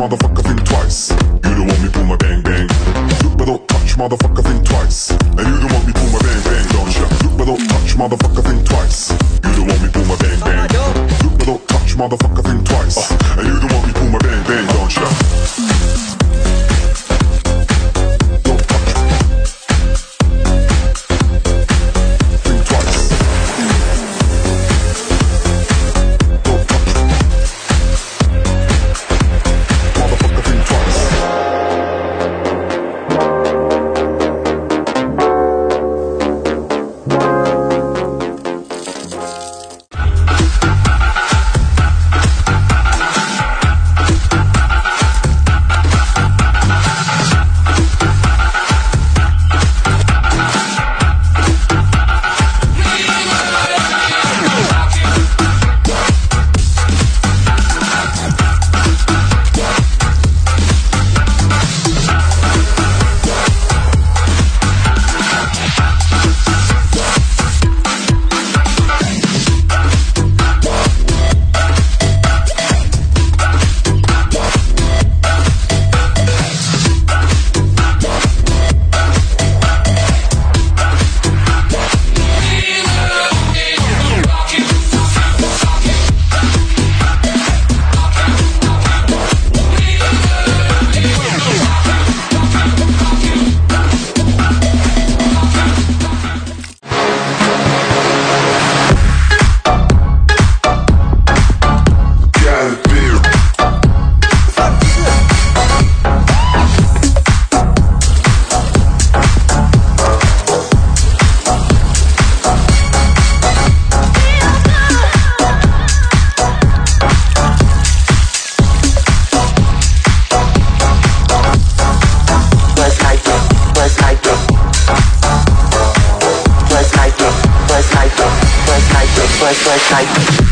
motherfucker, think twice. You don't want me pull my bang bang. Look but don't touch, motherfucker, think twice. And you don't want me pull my bang bang, don't ya? Look but don't touch, motherfucker, think twice. First first night.